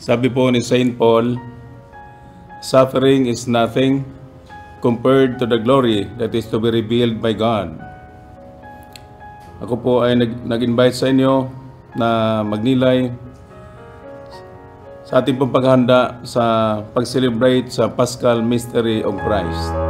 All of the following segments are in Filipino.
Sabi po ni St. Paul, suffering is nothing compared to the glory that is to be revealed by God. Ako po ay nag- nag-invite sa inyo na magnilay sa ating pong paghanda sa pag-celebrate sa Paschal Mystery of Christ.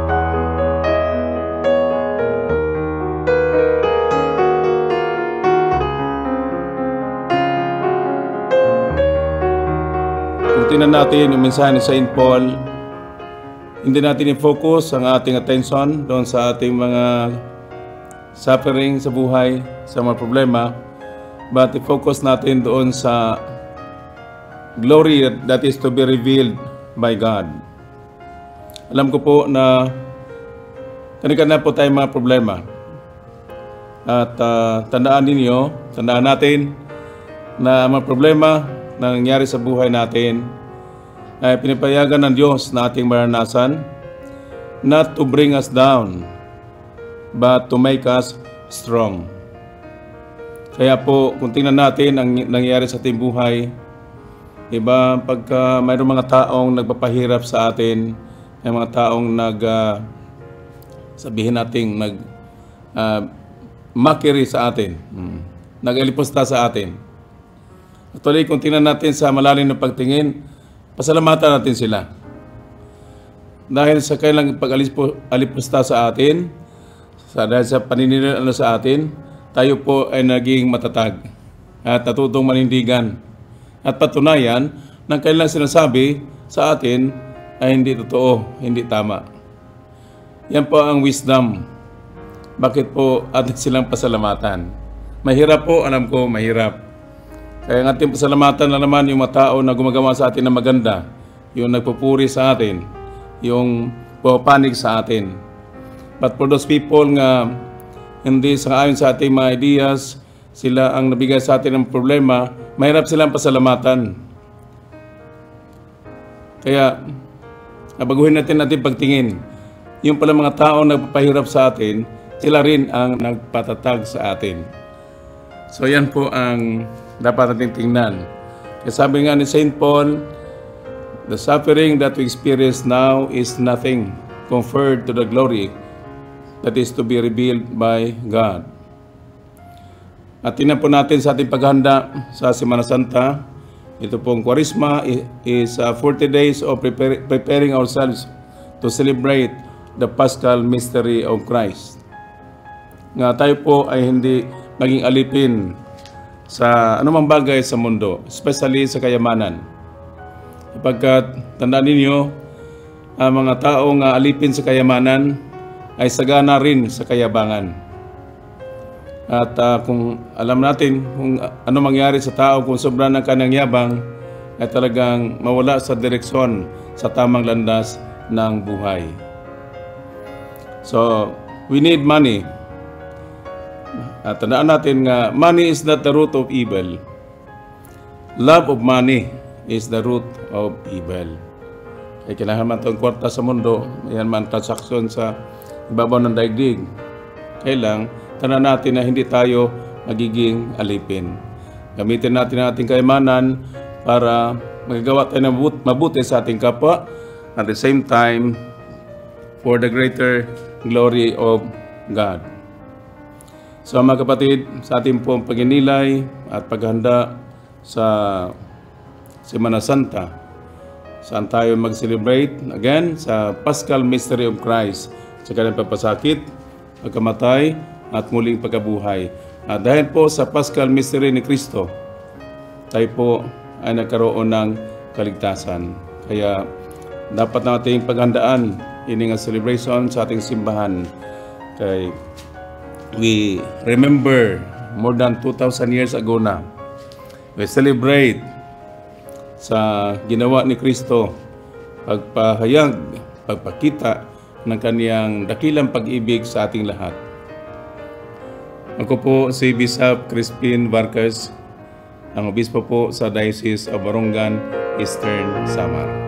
Kung tingnan natin yung mensahe ni St. Paul, hindi natin i-focus ang ating attention doon sa ating mga suffering sa buhay, sa mga problema, but i-focus natin doon sa glory that is to be revealed by God. Alam ko po na kanikana po tayong mga problema. At ah, tandaan ninyo, tandaan natin na mga problema na nangyari sa buhay natin ay pinapayagan ng Diyos na ating maranasan not to bring us down but to make us strong. Kaya po, kung tingnan natin ang nangyari sa ating buhay, iba pagka mayroong mga taong nagpapahirap sa atin, may mga taong nag ah, sabihin nating nag ah, mockery sa atin, mm, nag-alipusta sa atin. Actually, kung tingnan natin sa malalim na pagtingin, pasalamatan natin sila. Dahil sa kailang pag-alipusta sa atin, sa dahil sa paninirala sa atin, tayo po ay naging matatag at natutong manindigan. At patunayan, ng kailang sinasabi sa atin ay hindi totoo, hindi tama. Yan po ang wisdom. Bakit po atin silang pasalamatan? Mahirap po, alam ko, mahirap. Kaya ang ating pasalamatan na naman yung mga tao na gumagawa sa atin ng maganda, yung nagpupuri sa atin, yung pupanig sa atin. But for those people nga hindi sa ayon sa ating mga ideas, sila ang nabigay sa atin ng problema, mahirap silang pasalamatan. Kaya, nabaguhin natin natin pagtingin. Yung pala mga tao na nagpapahirap sa atin, sila rin ang nagpatatag sa atin. So yan po ang dapat natin tingnan. Kaya sabi nga ni St. Paul, The suffering that we experience now is nothing compared to the glory that is to be revealed by God. At tingnan po natin sa ating paghanda sa Semana Santa, ito pong Kwarisma is uh, 40 days of preparing ourselves to celebrate the Paschal Mystery of Christ. Nga tayo po ay hindi maging alipin sa anumang bagay sa mundo, especially sa kayamanan. Sapagkat tandaan ninyo, ang mga taong uh, alipin sa kayamanan ay sagana rin sa kayabangan. At ah, kung alam natin kung ah, ano mangyari sa tao kung sobra ng kanyang yabang, ay talagang mawala sa direksyon sa tamang landas ng buhay. So, we need money. At tandaan natin nga, money is not the root of evil. Love of money is the root of evil. Kaya kailangan man itong kwarta sa mundo, yan man transaksyon sa ibabaw ng daigdig. Kailang, tandaan natin na hindi tayo magiging alipin. Gamitin natin ang ating kayamanan para magagawa tayo ng mabut- mabuti sa ating kapwa at the same time for the greater glory of God. So mga kapatid, sa ating pong paginilay at paghanda sa Semana Santa, saan tayo mag-celebrate again sa Paschal Mystery of Christ sa kanyang papasakit, pagkamatay at muling pagkabuhay. At dahil po sa Paschal Mystery ni Kristo, tayo po ay nagkaroon ng kaligtasan. Kaya dapat nating paghandaan ini nga celebration sa ating simbahan. Kay we remember more than 2,000 years ago na. We celebrate sa ginawa ni Kristo pagpahayag, pagpakita ng kaniyang dakilang pag-ibig sa ating lahat. Ako po si Bishop Crispin Vargas, ang obispo po sa Diocese of Barongan, Eastern Samar.